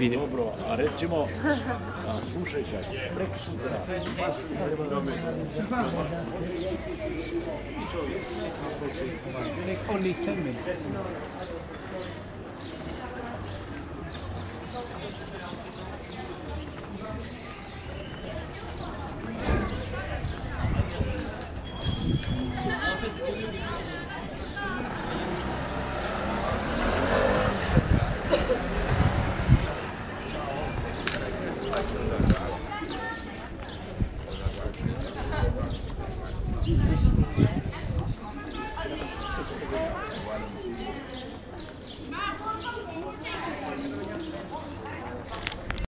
Vidim. Dobro, a recimo, a, slušaj sad, prek sutra, baš treba Take only 10 minutes. Thank you.